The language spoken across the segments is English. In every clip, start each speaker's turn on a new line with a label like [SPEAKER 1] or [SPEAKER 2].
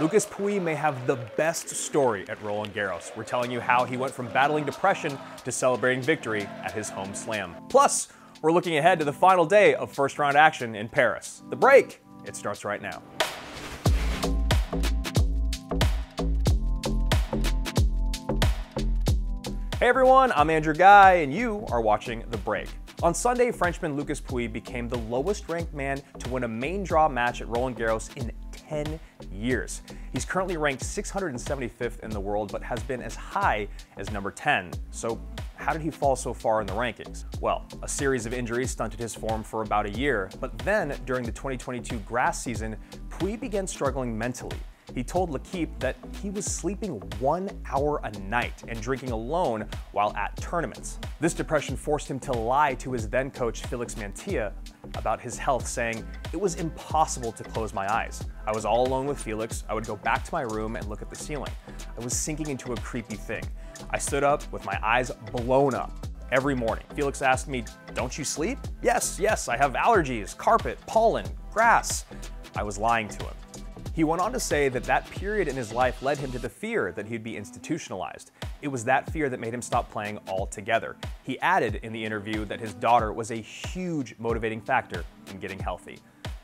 [SPEAKER 1] Lucas Pouille may have the best story at Roland Garros. We're telling you how he went from battling depression to celebrating victory at his home slam. Plus, we're looking ahead to the final day of first round action in Paris. The break, it starts right now. Hey everyone, I'm Andrew Guy, and you are watching The Break. On Sunday, Frenchman Lucas Pouille became the lowest ranked man to win a main draw match at Roland Garros in 10 years. He's currently ranked 675th in the world, but has been as high as number 10. So how did he fall so far in the rankings? Well, a series of injuries stunted his form for about a year, but then during the 2022 grass season, Pouille began struggling mentally. He told L'Equipe that he was sleeping one hour a night and drinking alone while at tournaments. This depression forced him to lie to his then coach Felix Mantilla about his health, saying, It was impossible to close my eyes. I was all alone with Felix. I would go back to my room and look at the ceiling. I was sinking into a creepy thing. I stood up with my eyes blown up every morning. Felix asked me, Don't you sleep? Yes, yes, I have allergies, carpet, pollen, grass. I was lying to him. He went on to say that that period in his life led him to the fear that he'd be institutionalized. It was that fear that made him stop playing altogether. He added in the interview that his daughter was a huge motivating factor in getting healthy.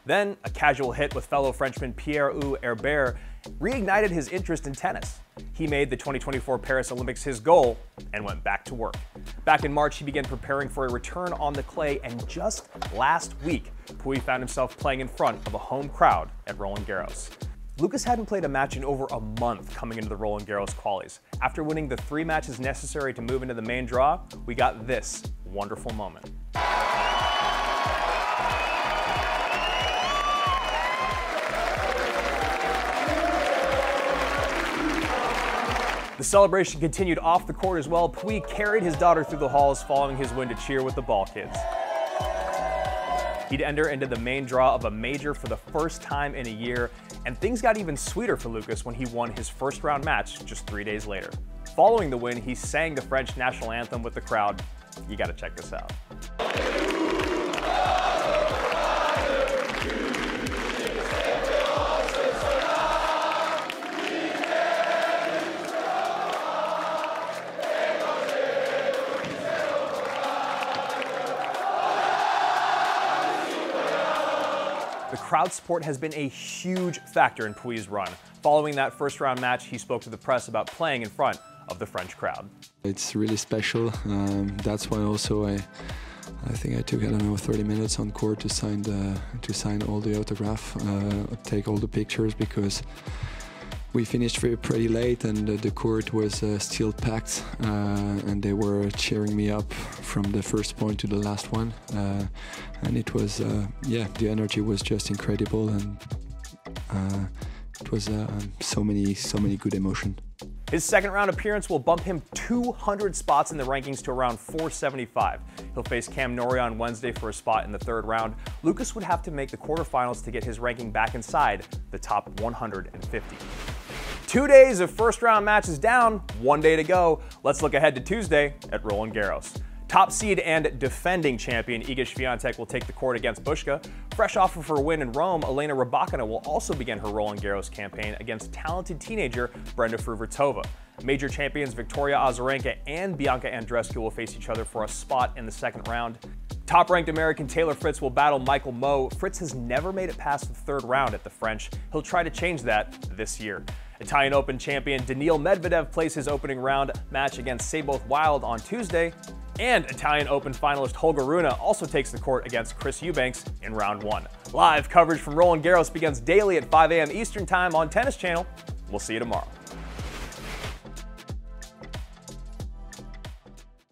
[SPEAKER 1] Then, a casual hit with fellow Frenchman Pierre-Hugues Herbert reignited his interest in tennis. He made the 2024 Paris Olympics his goal and went back to work. Back in March, he began preparing for a return on the clay, and just last week, Pouille found himself playing in front of a home crowd at Roland Garros. Lucas hadn't played a match in over a month coming into the Roland Garros qualies. After winning the three matches necessary to move into the main draw, we got this wonderful moment. The celebration continued off the court as well. Pouille carried his daughter through the halls following his win to cheer with the ball kids. He'd enter into the main draw of a major for the first time in a year, and things got even sweeter for Lucas when he won his first round match just three days later. Following the win, he sang the French national anthem with the crowd. You gotta check this out. Crowd support has been a huge factor in Pouille's run. Following that first round match, he spoke to the press about playing in front of the French crowd.
[SPEAKER 2] It's really special. Um, that's why also I, I think I took I don't know 30 minutes on court to sign the to sign all the autograph, uh, take all the pictures because we finished very pretty late and the court was uh, still packed uh, and they were cheering me up from the first point to the last one uh, and it was yeah the energy was just incredible and it was so many so many good emotion
[SPEAKER 1] his second round appearance will bump him 200 spots in the rankings to around 475. He'll face Cam Norrie on Wednesday for a spot in the third round. Lucas would have to make the quarterfinals to get his ranking back inside the top 150. Two days of first round matches down, one day to go. Let's look ahead to Tuesday at Roland Garros. Top seed and defending champion Iga Swiatek will take the court against Bucsa. Fresh off of her win in Rome, Elena Rybakina will also begin her Roland Garros campaign against talented teenager Brenda Fruhvirtova. Major champions Victoria Azarenka and Bianca Andreescu will face each other for a spot in the second round. Top-ranked American Taylor Fritz will battle Michael Mmoh. Fritz has never made it past the third round at the French. He'll try to change that this year. Italian Open champion Daniil Medvedev plays his opening round match against Seyboth Wild on Tuesday. And Italian Open finalist Holger Rune also takes the court against Chris Eubanks in round one. Live coverage from Roland Garros begins daily at 5 a.m. Eastern Time on Tennis Channel. We'll see you tomorrow.